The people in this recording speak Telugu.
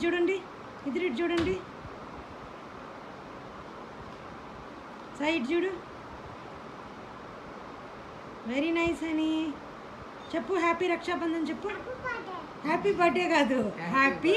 ఇటు చూడండి ఇద్దరు ఇటు చూడండి. సాయి ఇటు చూడు. వెరీ నైస్ అని చెప్పు హ్యాపీ రక్షాబంధన్ చెప్పు. హ్యాపీ బర్త్డే కాదు. హ్యాపీ